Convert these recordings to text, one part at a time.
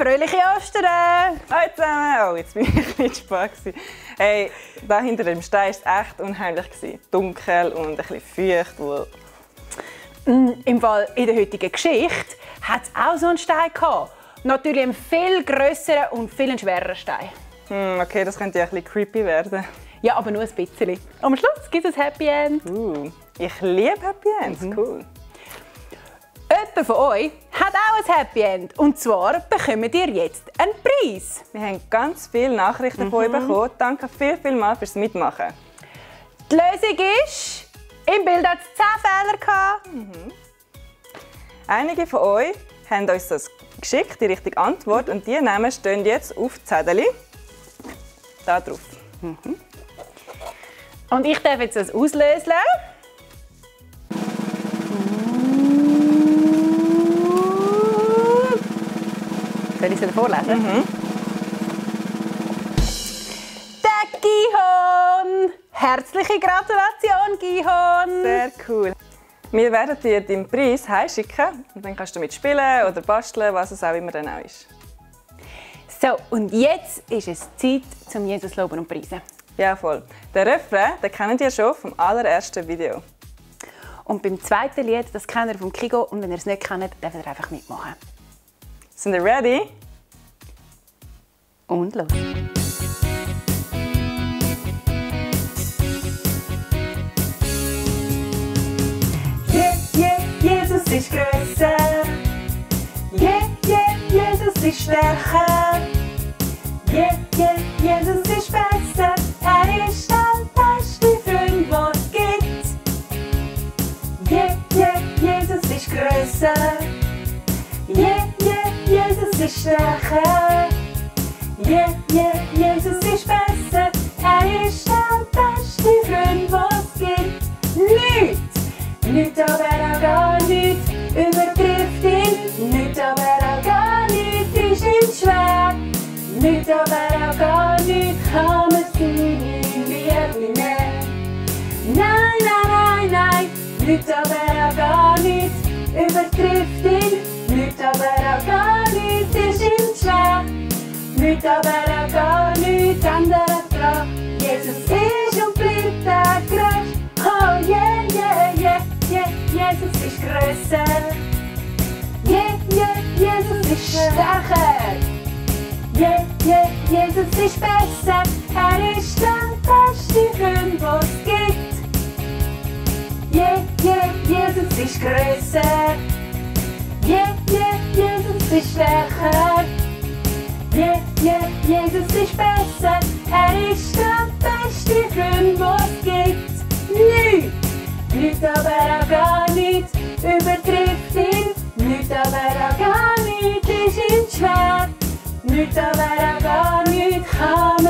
fröhliche Ostern! Hallo zusammen! Oh, jetzt bin ich ein spät. Hey, da hinter dem Stein war es echt unheimlich. Dunkel und ein bisschen feucht. Mm, Im Fall in der heutigen Geschichte hat es auch so einen Stein gehabt. Natürlich einen viel grösseren und viel schwereren Stein. Hm, okay, das könnte ja ein bisschen creepy werden. Ja, aber nur ein bisschen. Am Schluss gibt es ein Happy End. Uh, ich liebe Happy Ends, mhm. cool. Jeder von euch hat auch ein Happy End. Und zwar bekommt ihr jetzt einen Preis. Wir haben ganz viele Nachrichten mhm. von euch bekommen. Danke viel, viel mal fürs Mitmachen. Die Lösung ist, im Bild hat es 10 Fehler. Mhm. Einige von euch haben uns das geschickt, die richtige Antwort. Und die Namen stehen jetzt auf Zettel. Da drauf. Mhm. Und ich darf jetzt das auslösen. Es vorlesen? Mhm. Der Gihon! Herzliche Gratulation, Gihon! Sehr cool. Wir werden dir deinen Preis heimschicken und dann kannst du damit spielen oder basteln, was es auch immer dann auch ist. So, und jetzt ist es Zeit, zum Jesus loben und preisen. Ja, voll. Den Refrain, den kennt ihr schon vom allerersten Video. Und beim zweiten Lied, das kennt ihr vom Kigo und wenn ihr es nicht kennt, dürft ihr einfach mitmachen. Sind ihr ready? Und los! Yeah, yeah, Jesus ist größer. Yeah, yeah, Jesus ist stärker. Yeah, yeah, Jesus ist besser. Er ist der beste Freund, was es gibt. Yeah, yeah, Jesus ist größer. Yeah, Jesus ist stärker. Jesus ist besser. Er ist der beste Freund, was es gibt. Nichts, nichts, aber auch gar nichts übertrifft ihn. Nichts, aber auch gar nichts ist ihm schwer. Nichts, aber auch gar nichts kann man seine Liebe nehmen. Nein, nein, nein, nein, nichts, aber Stärker. Yeah, yeah, Jesus ist besser. Er ist der beste Freund, was gibt. Yeah, yeah, Jesus ist grösser. Yeah, yeah, Jesus ist stärker. Yeah, yeah, Jesus ist besser. Er ist der beste Freund, was gibt. Nichts, Nichts, aber auch gar nichts kann man seine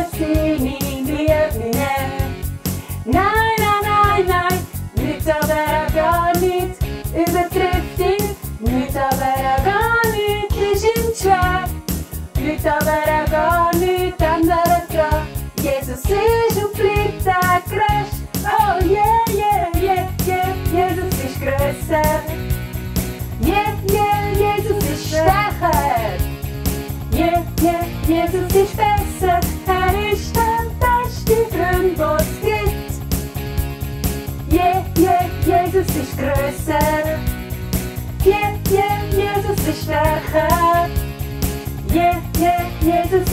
Ist besser. Er ist der beste Freund, es gibt. Yeah, yeah, Jesus ist grösser. Yeah, yeah, Jesus ist stärker. Yeah, yeah, Jesus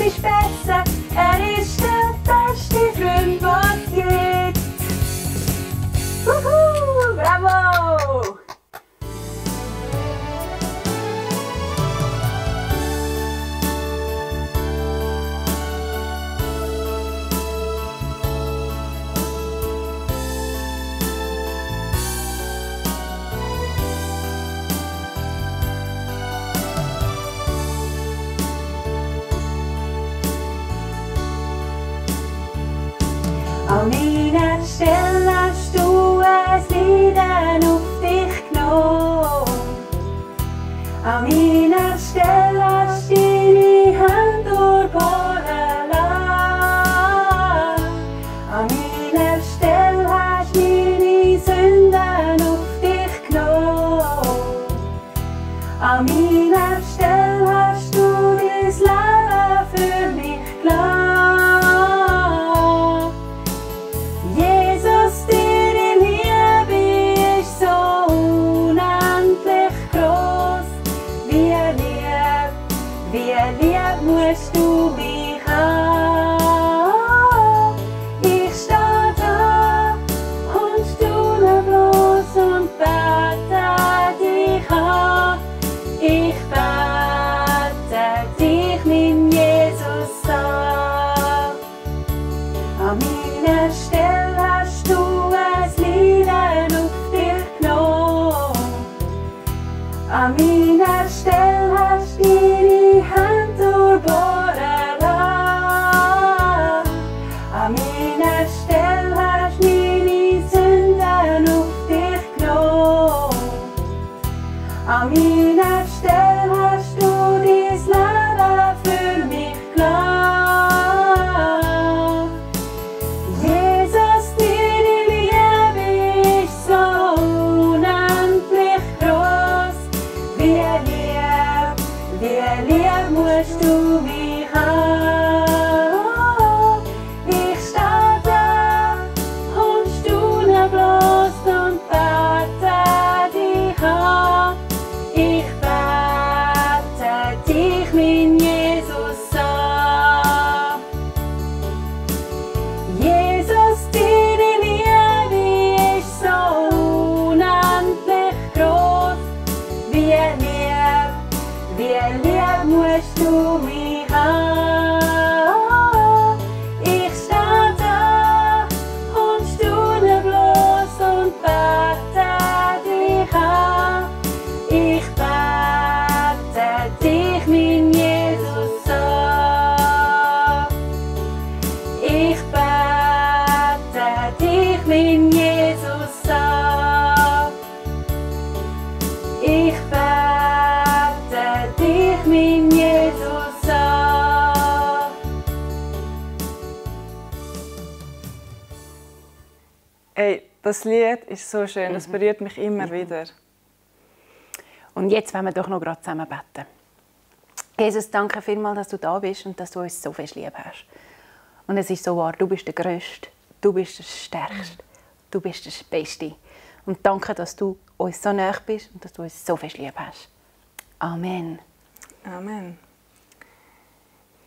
das Lied ist so schön, das berührt mich immer wieder. Und jetzt wollen wir doch noch gerade zusammen beten. Jesus, danke vielmals, dass du da bist und dass du uns so viel lieb hast. Und es ist so wahr, du bist der Größte, du bist der Stärkste, du bist der Beste. Und danke, dass du uns so nah bist und dass du uns so viel lieb hast. Amen. Amen.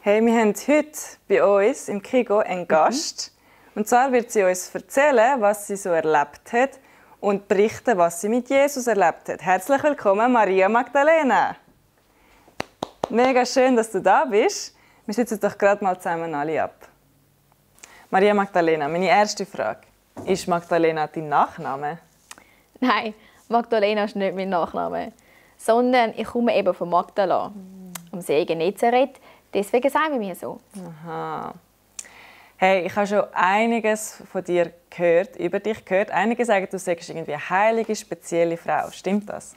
Hey, wir haben heute bei uns im Kigo einen Gast. Und zwar wird sie uns erzählen, was sie so erlebt hat und berichten, was sie mit Jesus erlebt hat. Herzlich willkommen, Maria Magdalena. Mega schön, dass du da bist. Wir sitzen doch gerade mal zusammen alle ab. Maria Magdalena, meine erste Frage. Ist Magdalena dein Nachname? Nein, Magdalena ist nicht mein Nachname, sondern ich komme eben von Magdala, am See Genezareth. Deswegen sagen wir mir so. Aha. Hey, ich habe schon einiges von dir gehört, über dich gehört. Einige sagen, du sagst irgendwie eine heilige, spezielle Frau. Stimmt das?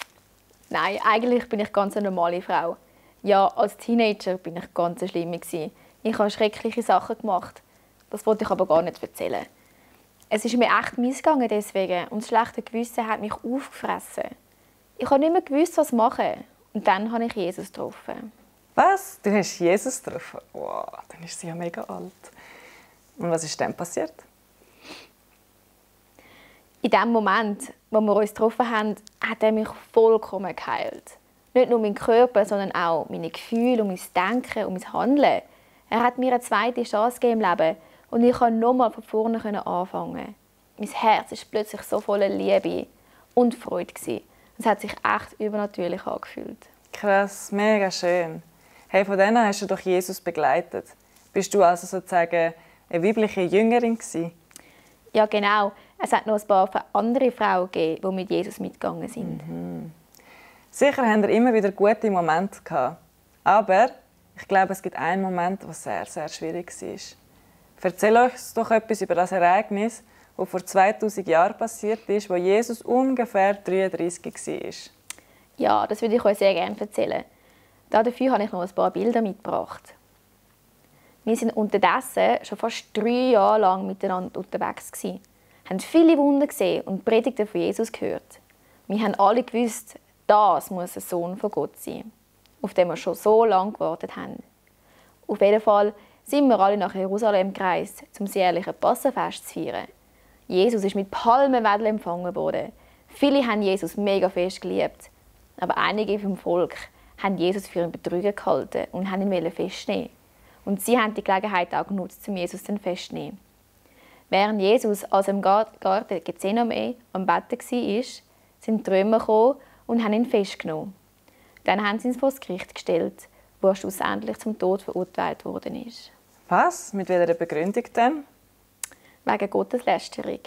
Nein, eigentlich bin ich ganz eine normale Frau. Ja, als Teenager bin ich ganz gewesen. Ich habe schreckliche Sachen gemacht. Das wollte ich aber gar nicht erzählen. Es ist mir echt mies gegangen deswegen und das schlechte Gewissen hat mich aufgefressen. Ich habe nicht mehr gewusst, was machen. Und dann habe ich Jesus getroffen. Was? Du hast Jesus getroffen? Wow, dann ist sie ja mega alt. Und was ist dann passiert? In dem Moment, wo wir uns getroffen haben, hat er mich vollkommen geheilt. Nicht nur mein Körper, sondern auch meine Gefühle und mein Denken und mein Handeln. Er hat mir eine zweite Chance gegeben im Leben und ich konnte nochmal von vorne anfangen. Mein Herz ist plötzlich so voller Liebe und Freude. Es hat sich echt übernatürlich angefühlt. Krass, mega schön. Hey, von denen hast du doch Jesus begleitet. Bist du also sozusagen eine weibliche Jüngerin gewesen? Ja, genau. Es hat noch ein paar andere Frauen gegeben, die mit Jesus mitgegangen sind. Sicher haben wir immer wieder gute Momente gehabt. Aber ich glaube, es gibt einen Moment, der sehr, sehr schwierig war. Erzähl uns doch etwas über das Ereignis, das vor 2000 Jahren passiert ist, wo Jesus ungefähr 33 war. Ja, das würde ich euch sehr gerne erzählen. Dafür habe ich noch ein paar Bilder mitgebracht. Wir sind unterdessen schon fast drei Jahre lang miteinander unterwegs gewesen, haben viele Wunder gesehen und Predigten von Jesus gehört. Wir haben alle gewusst, das muss ein Sohn von Gott sein, auf den wir schon so lange gewartet haben. Auf jeden Fall sind wir alle nach Jerusalem gereist, zum jährlichen Passafest zu feiern. Jesus ist mit Palmenwedel empfangen worden. Viele haben Jesus mega fest geliebt, aber einige vom Volk haben Jesus für einen Betrüger gehalten und haben ihn festnehmen. Und sie haben die Gelegenheit auch genutzt, um Jesus dann festzunehmen. Während Jesus also im Garten Gethsemane am Betten war, sind die Römer gekommen und haben ihn festgenommen. Dann haben sie ihn vor das Gericht gestellt, wo er schlussendlich zum Tod verurteilt worden ist. Was? Mit welcher Begründung denn? wegen Gotteslästerung.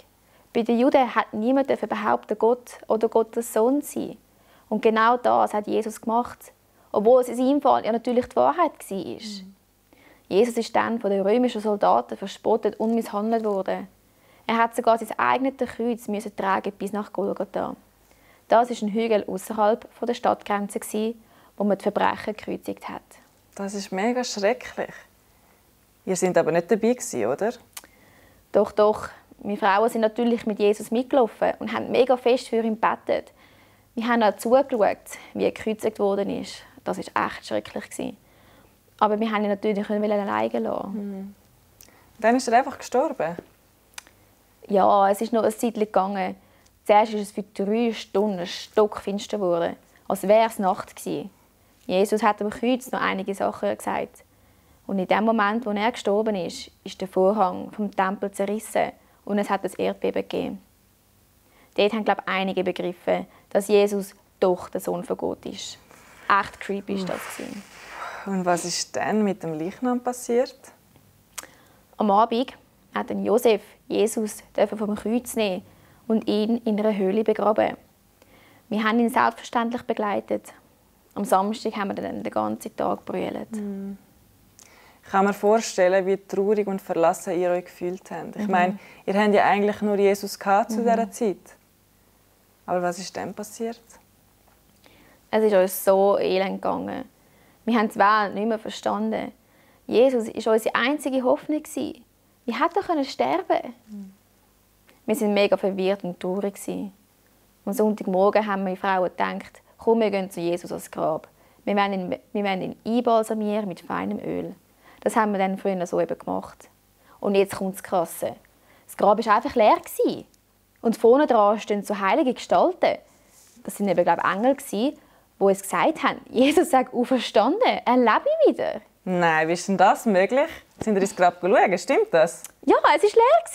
Bei den Juden hat niemand behaupten, Gott oder Gottes Sohn sein. Und genau das hat Jesus gemacht, obwohl es in seinem Fall ja natürlich die Wahrheit war. Mhm. Jesus ist dann von den römischen Soldaten verspottet und misshandelt worden. Er hat sogar sein eigenes Kreuz müssen tragen bis nach Golgatha. Das ist ein Hügel außerhalb der Stadtgrenze, wo man die Verbrecher gekreuzigt hat. Das ist mega schrecklich. Ihr seid aber nicht dabei oder? Doch, doch. Wir Frauen sind natürlich mit Jesus mitgelaufen und haben mega fest für ihn gebetet. Wir haben auch zugeschaut, wie er gekreuzigt worden ist. Das war echt schrecklich. Aber wir haben ihn natürlich nicht alleine lassen. Mhm. Dann ist er einfach gestorben? Ja, es ist noch eine Zeit gegangen. Zuerst ist es für drei Stunden stockfinster geworden, als wäre es Nacht gewesen. Jesus hat am Kreuz noch einige Sachen gesagt. Und in dem Moment, wo er gestorben ist, ist der Vorhang vom Tempel zerrissen und es hat das Erdbeben gegeben. Dort haben glaube ich, einige begriffen, dass Jesus doch der Sohn von Gott ist. Echt creepy ist das. Gewesen. Und was ist dann mit dem Leichnam passiert? Am Abend hat Josef Jesus vom Kreuz nehmen und ihn in einer Höhle begraben. Wir haben ihn selbstverständlich begleitet. Am Samstag haben wir dann den ganzen Tag brüllt. Mhm. Ich kann mir vorstellen, wie traurig und verlassen ihr euch gefühlt habt. Ich mhm. meine, ihr habt ja eigentlich nur Jesus gehabt zu mhm. dieser Zeit. Aber was ist dann passiert? Es ist uns so elend gegangen. Wir haben die Welt nicht mehr verstanden. Jesus war unsere einzige Hoffnung. Wir hätten sterben mhm. Wir waren mega verwirrt und traurig. Am Sonntagmorgen haben wir Frauen gedacht, komm, wir gehen zu Jesus ans Grab. Wir wollen ihn, wir wollen ihn einbalsamieren mit feinem Öl. Das haben wir dann früher so eben gemacht. Und jetzt kommt das Krasse. Das Grab war einfach leer. Und vorne dran stehen so heilige Gestalten. Das sind eben, glaube ich, Engel, die uns gesagt haben, Jesus sagt auferstanden, er lebe wieder. Nein, wie ist denn das möglich? Sind wir ins Grab geschaut? Stimmt das? Ja, es war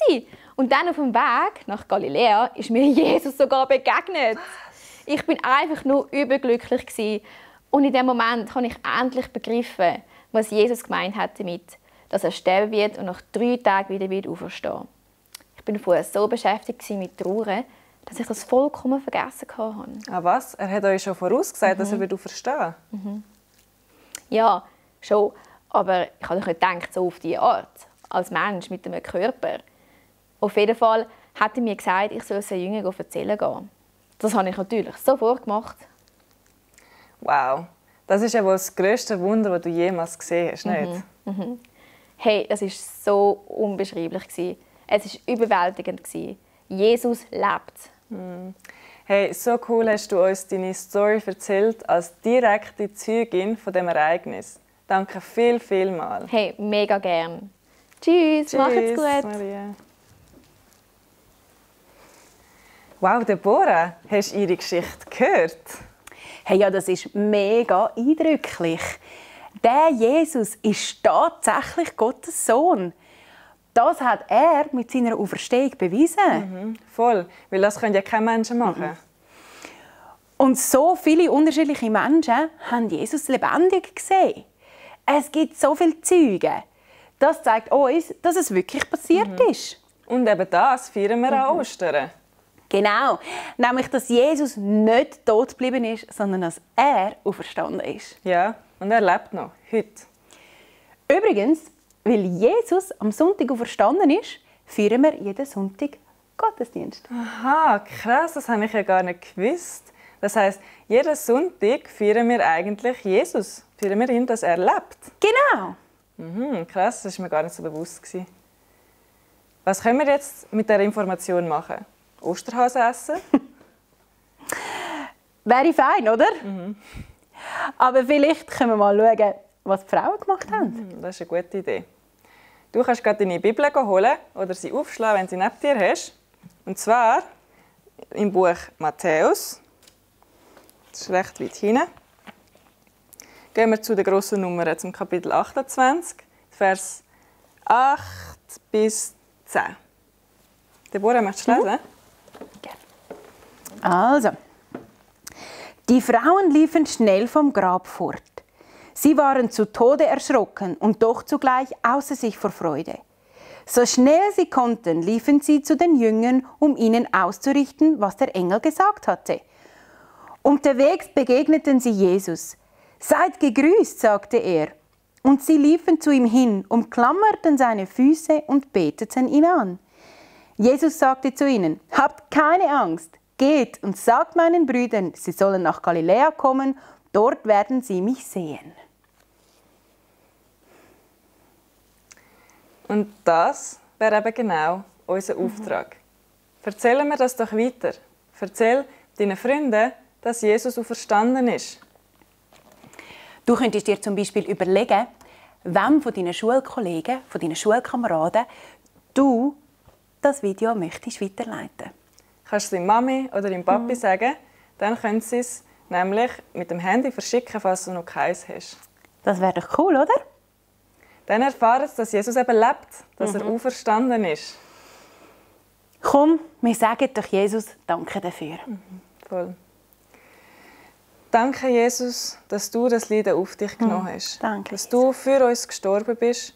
leer. Und dann auf dem Weg nach Galiläa ist mir Jesus sogar begegnet. Ich bin einfach nur überglücklich und in dem Moment habe ich endlich begriffen, was Jesus gemeint hat damit, dass er sterben wird und nach drei Tagen wieder wird auferstehen. Ich bin vorher so beschäftigt mit Trauer, dass ich das vollkommen vergessen hatte. Ah was? Er hat euch schon vorausgesagt, mhm. dass er wird auferstehen? Mhm. Ja, schon. Aber ich habe nicht gedacht, so auf diese Art. Als Mensch mit einem Körper. Auf jeden Fall hat er mir gesagt, ich soll es den Jüngern erzählen gehen. Das habe ich natürlich sofort gemacht. Wow, das ist ja wohl das grösste Wunder, das du jemals gesehen hast, nicht? Mhm. Mhm. Hey, das war so unbeschreiblich. Es war überwältigend. Jesus lebt. Mhm. Hey, so cool hast du uns deine Story erzählt als direkte Zeugin von dem Ereignis. Danke viel, viel mal. Hey, mega gern. Tschüss, Tschüss macht's gut. Maria. Wow, Deborah, hast du ihre Geschichte gehört? Hey, ja, das ist mega eindrücklich. Der Jesus ist tatsächlich Gottes Sohn. Das hat er mit seiner Auferstehung bewiesen. Mhm, voll, weil das können ja keine Menschen machen. Mhm. Und so viele unterschiedliche Menschen haben Jesus lebendig gesehen. Es gibt so viele Zeugen. Das zeigt uns, dass es wirklich passiert mhm. ist. Und eben das feiern wir an mhm. Ostern. Genau, nämlich, dass Jesus nicht tot geblieben ist, sondern dass er auferstanden ist. Ja, und er lebt noch, heute. Übrigens, weil Jesus am Sonntag auferstanden ist, feiern wir jeden Sonntag Gottesdienst. Aha, krass, das habe ich ja gar nicht gewusst. Das heißt, jeden Sonntag feiern wir eigentlich Jesus. Feiern wir ihn, dass er lebt. Genau. Mhm, krass, das war mir gar nicht so bewusst. Was können wir jetzt mit der Information machen? Osterhase essen? Wäre fein, oder? Mhm. Aber vielleicht können wir mal schauen, was die Frauen gemacht haben. Mhm, das ist eine gute Idee. Du kannst gerade deine Bibel holen oder sie aufschlagen, wenn sie neben dir hast. Und zwar im Buch Matthäus. Das ist recht weit hinten. Gehen wir zu den grossen Nummern, zum Kapitel 28, Vers 8 bis 10. Deborah, möchtest du lesen? Also, die Frauen liefen schnell vom Grab fort. Sie waren zu Tode erschrocken und doch zugleich außer sich vor Freude. So schnell sie konnten, liefen sie zu den Jüngern, um ihnen auszurichten, was der Engel gesagt hatte. Unterwegs begegneten sie Jesus. Seid gegrüßt, sagte er. Und sie liefen zu ihm hin, umklammerten seine Füße und beteten ihn an. Jesus sagte zu ihnen, Habt keine Angst, geht und sagt meinen Brüdern, sie sollen nach Galiläa kommen, dort werden sie mich sehen. Und das wäre eben genau unser Auftrag. Erzählen wir das doch weiter. Erzähl deinen Freunden, dass Jesus auferstanden ist. Du könntest dir zum Beispiel überlegen, wem von deinen Schulkollegen, von deinen Schulkameraden du das Video möchtest weiterleiten. Kannst du deiner Mami oder deinem Papi sagen, dann können sie es nämlich mit dem Handy verschicken, falls du noch keins hast. Das wäre doch cool, oder? Dann erfahren sie, dass Jesus eben lebt, dass er auferstanden ist. Komm, wir sagen doch Jesus Danke dafür. Voll. Danke, Jesus, dass du das Leiden auf dich genommen hast. danke, dass du für uns gestorben bist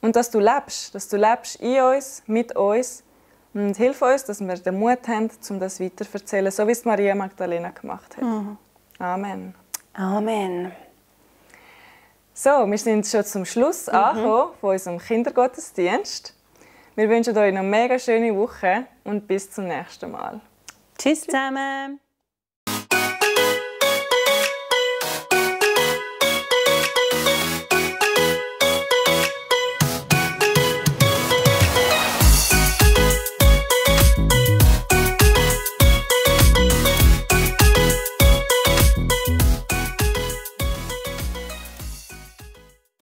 und dass du lebst. Dass du lebst in uns, mit uns. Und hilf uns, dass wir den Mut haben, um das weiterzuerzählen, so wie es Maria Magdalena gemacht hat. Amen. Amen. So, wir sind schon zum Schluss angekommen von unserem Kindergottesdienst. Wir wünschen euch eine mega schöne Woche und bis zum nächsten Mal. Tschüss zusammen.